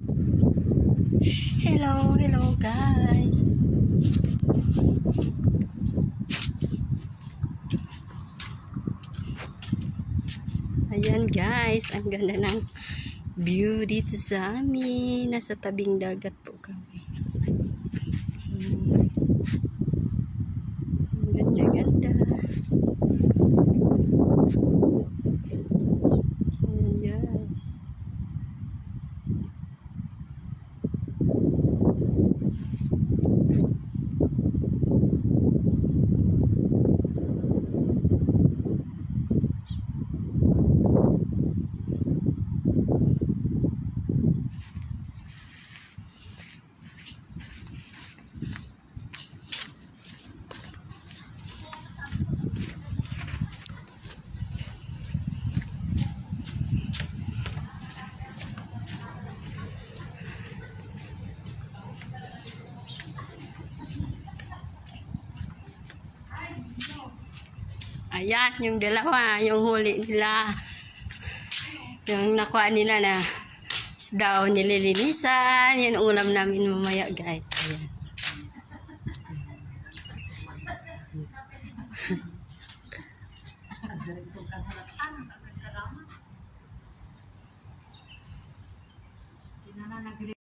Hello, hello guys. Ayan guys, ang ganda ng view dito sa amin. Nasa tabing dagat po kami. Hmm. Ayan, yung dalawa, yung huli nila. Yung nakuha nila na isda o nililinisan. Yan ulam namin mamaya, guys. Ayan. Kinana